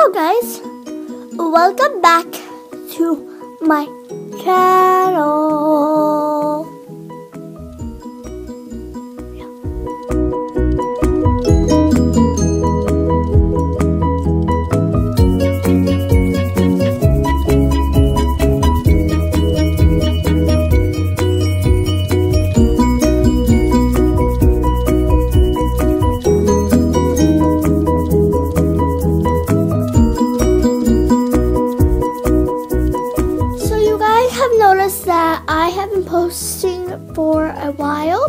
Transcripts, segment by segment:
Hello guys, welcome back to my channel. That I have been posting for a while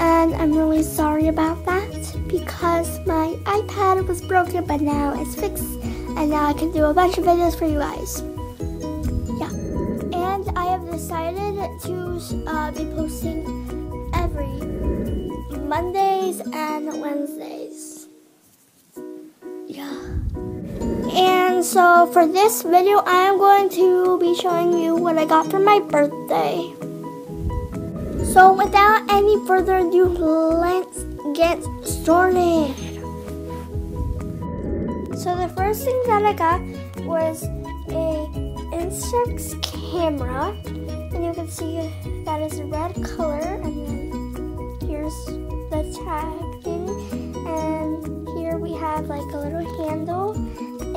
and I'm really sorry about that because my iPad was broken but now it's fixed and now I can do a bunch of videos for you guys. Yeah. And I have decided to uh, be posting every Mondays and Wednesdays. And so for this video, I am going to be showing you what I got for my birthday. So without any further ado, let's get started. So the first thing that I got was a Instax camera. And you can see that is a red color. And then here's the tag thing. And here we have like a little handle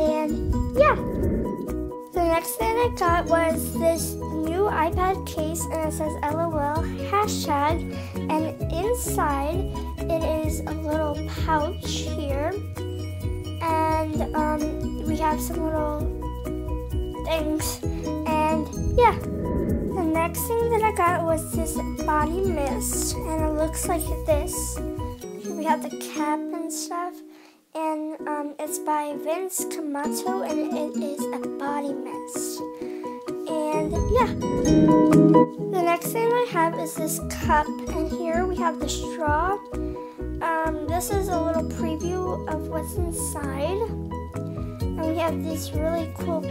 and yeah. The next thing I got was this new iPad case and it says LOL hashtag and inside it is a little pouch here and um, we have some little things and yeah. The next thing that I got was this body mist and it looks like this. We have the cap and stuff um, it's by Vince Camuto, and it is a body mist. And yeah, the next thing I have is this cup, and here we have the straw. Um, this is a little preview of what's inside, and we have this really cool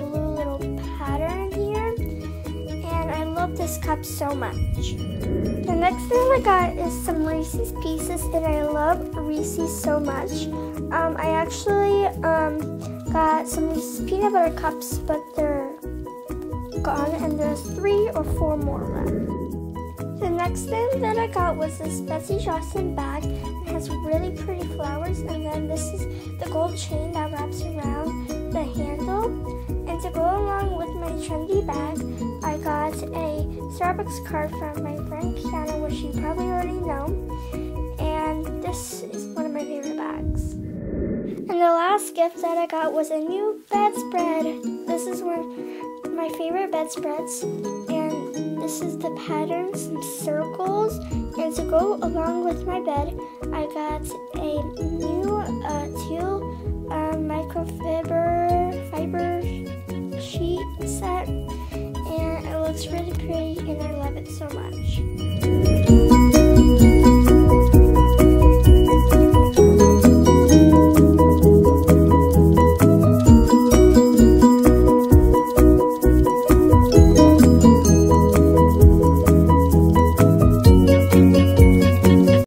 this cup so much. The next thing I got is some Reese's Pieces, and I love Reese's so much. Um, I actually um, got some Reese's peanut butter cups, but they're gone, and there's three or four more left. The next thing that I got was this Betsey Johnson bag. It has really pretty flowers, and then this is the gold chain that wraps around Starbucks card from my friend Kiana, which you probably already know. And this is one of my favorite bags. And the last gift that I got was a new bedspread. This is one of my favorite bedspreads. And this is the pattern, some circles. And to go along with my bed, I got a new sheet set. And it looks really pretty and I love it so much.